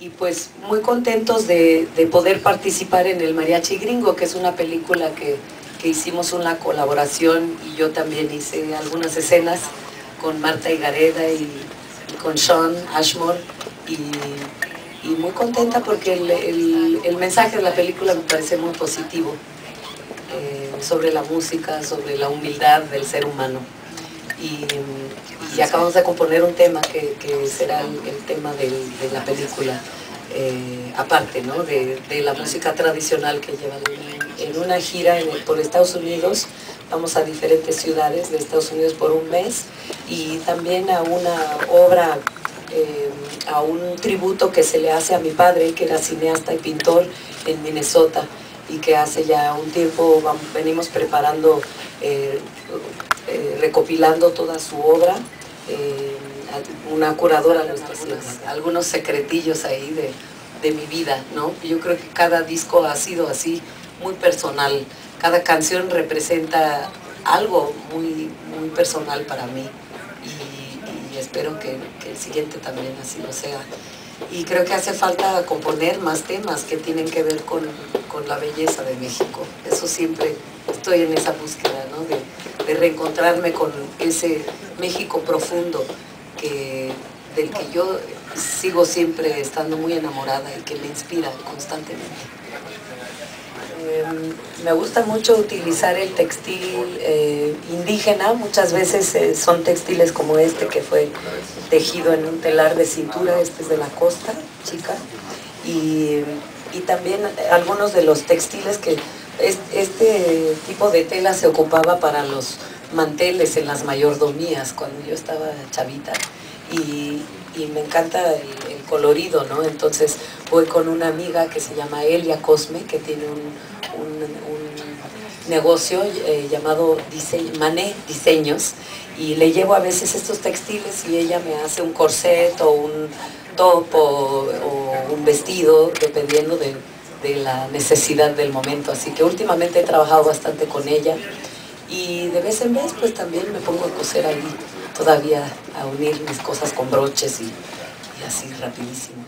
y pues muy contentos de, de, poder participar en el Mariachi Gringo, que es una película que, que, hicimos una colaboración y yo también hice algunas escenas con Marta Higareda y, y con Sean Ashmore y, muy contenta porque el, el, el, mensaje de la película me parece muy positivo eh, sobre la música, sobre la humildad del ser humano. Y, y acabamos de componer un tema que, será el, tema de la película, eh, aparte ¿no? de, la música tradicional que llevan en, una gira por Estados Unidos. Vamos a diferentes ciudades de Estados Unidos por un mes y también a una obra, eh, a un tributo que se le hace a mi padre, que era cineasta y pintor en Minnesota y que hace ya un tiempo venimos preparando eh, eh, recopilando toda su obra, eh, una curadora algunos secretillos ahí de, de, mi vida, ¿no? Yo creo que cada disco ha sido así, muy personal, cada canción representa algo muy, muy personal para mí y, y espero que, que el siguiente también así lo sea y creo que hace falta componer más temas que tienen que ver con, con, la belleza de México. Eso siempre estoy en esa búsqueda, ¿no? de, reencontrarme con ese México profundo que, del que yo sigo siempre estando muy enamorada y que me inspira constantemente. Eh, me gusta mucho utilizar el textil eh, indígena, muchas veces eh, son textiles como este que fue tejido en un telar de cintura, este es de la costa chica, y, y también algunos de los textiles que este tipo de tela se ocupaba para los manteles en las mayordomías cuando yo estaba chavita y, me encanta el, colorido, ¿no? Entonces voy con una amiga que se llama Elia Cosme, que tiene un, negocio eh, llamado Diseño, Mané Diseños y le llevo a veces estos textiles y ella me hace un corset o un top o, o un vestido, dependiendo de, de la necesidad del momento. Así que últimamente he trabajado bastante con ella y de vez en vez pues también me pongo a coser ahí todavía a unir mis cosas con broches y, así rapidísimo.